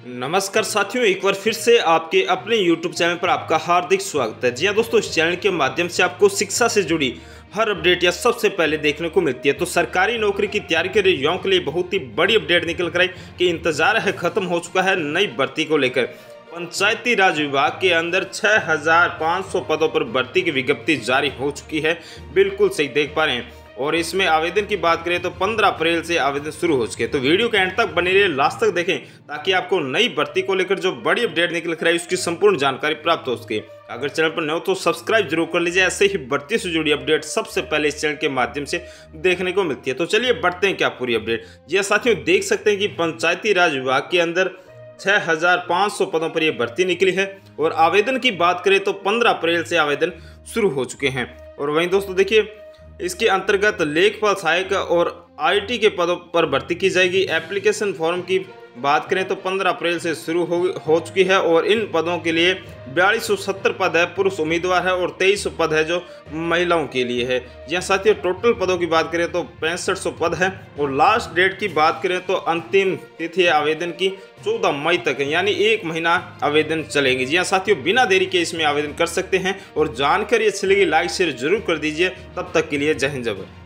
नमस्कार साथियों एक बार फिर से आपके अपने YouTube चैनल पर आपका हार्दिक स्वागत है। जी हाँ दोस्तों इस चैनल के माध्यम से आपको शिक्षा से जुड़ी हर अपडेट या सबसे पहले देखने को मिलती है। तो सरकारी नौकरी की तैयारी के रहे युवाओं के लिए बहुत ही बड़ी अपडेट निकल कर आई कि इंतज़ार है खत्म हो चुका है नई भर्ती को लेकर। पंचायती राज विभाग के अंदर 6,500 पदों पर भर्ती की विज्ञप्ति जारी हो चुकी है। बिल्कुल सही देख पा रहे हैं। और इसमें आवेदन की बात करें तो 15 अप्रैल से आवेदन शुरू हो चुके हैं। तो वीडियो के एंड तक बने रहिए लास्ट तक देखें ताकि आपको नई भर्ती को लेकर जो बड़ी अपडेट निकल कर आई उसकी संपूर्ण जानकारी प्राप्त हो सके। अगर चैनल पर न हो तो सब्सक्राइब ज़रूर कर लीजिए ऐसे ही भर्ती से जुड़ी अपडेट सबसे पहले इस चैनल के माध्यम से देखने को मिलती है। तो चलिए बढ़ते हैं क्या पूरी अपडेट। जी साथियों देख सकते हैं कि पंचायती राज विभाग के अंदर 6,500 पदों पर यह भर्ती निकली है और आवेदन की बात करें तो 15 अप्रैल से आवेदन शुरू हो चुके हैं। और वहीं दोस्तों देखिए इसके अंतर्गत लेखपाल सहायक और आईटी के पदों पर भर्ती की जाएगी। एप्लीकेशन फॉर्म की बात करें तो 15 अप्रैल से शुरू हो हो चुकी है और इन पदों के लिए बयालीस पद है, पुरुष उम्मीदवार है और तेईस पद है जो महिलाओं के लिए है। यहाँ साथियों टोटल पदों की बात करें तो पैंसठ पद है और लास्ट डेट की बात करें तो अंतिम तिथि आवेदन की 14 मई तक है यानी एक महीना आवेदन चलेंगे। जी हाँ साथियों, बिना देरी के इसमें आवेदन कर सकते हैं और जानकारी अच्छी लगी लाइक शेयर ज़रूर कर दीजिए। तब तक के लिए जय हिंद जबर